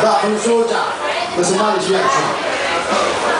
Back from the soldier. Reaction.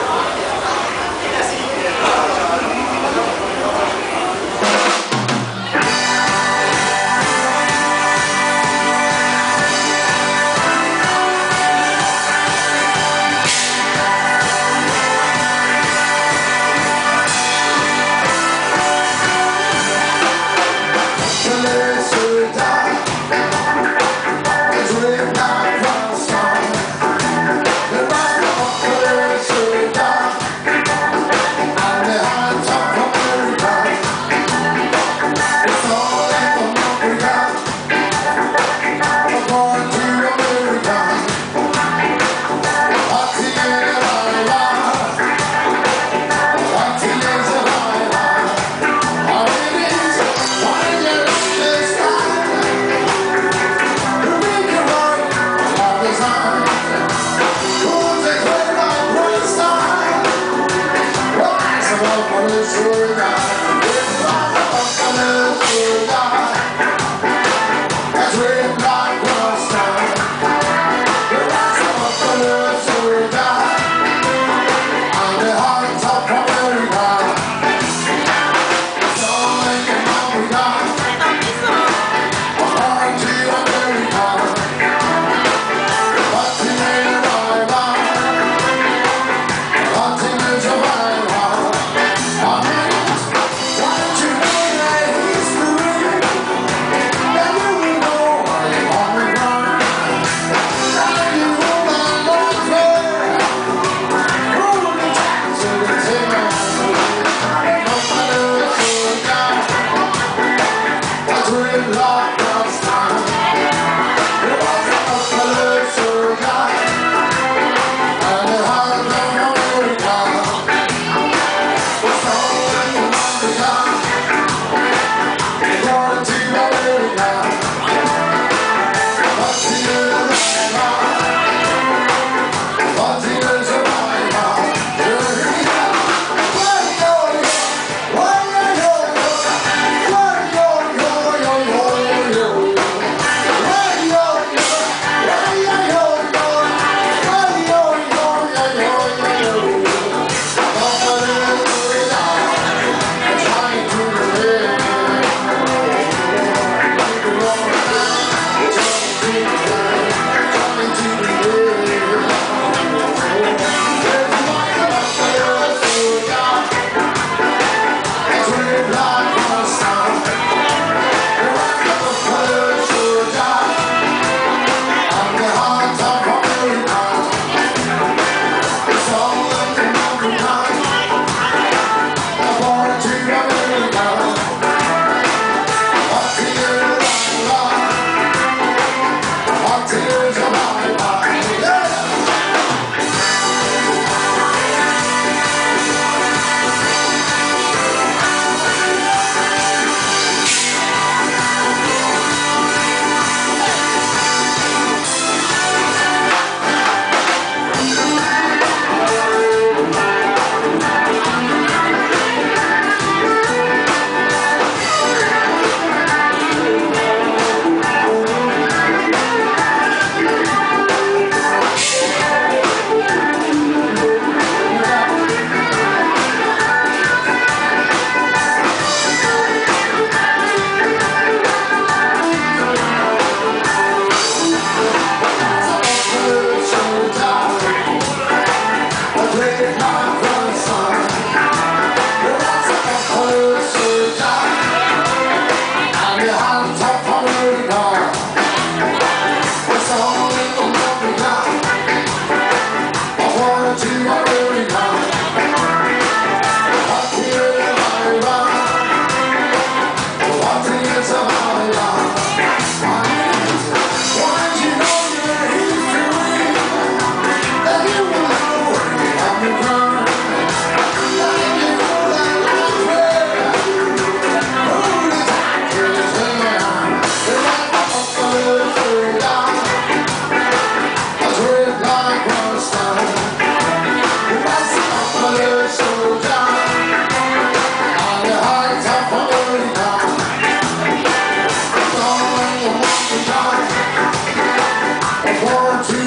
Lord.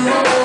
Whoa.